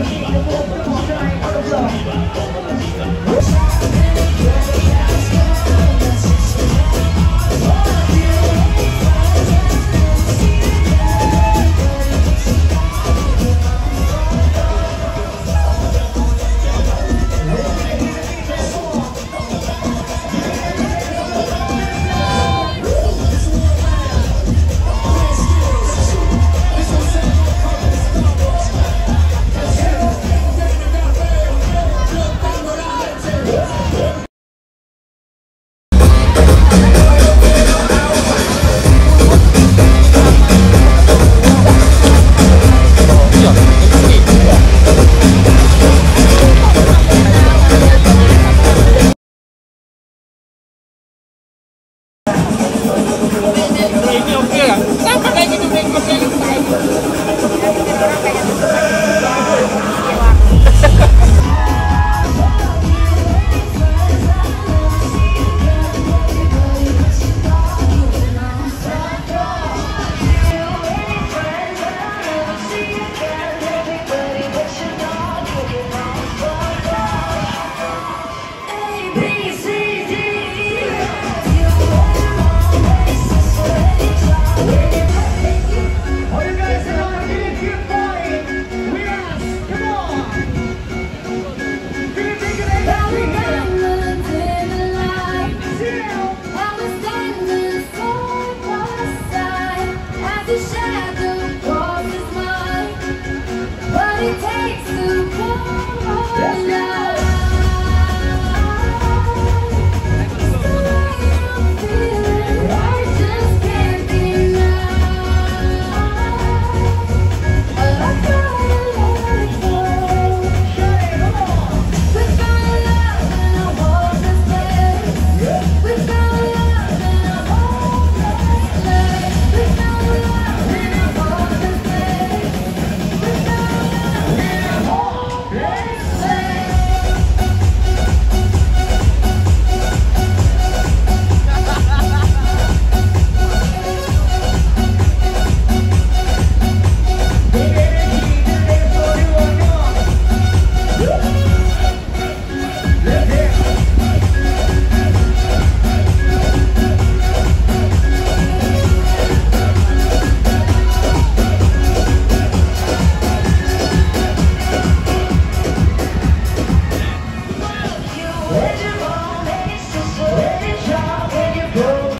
どうした?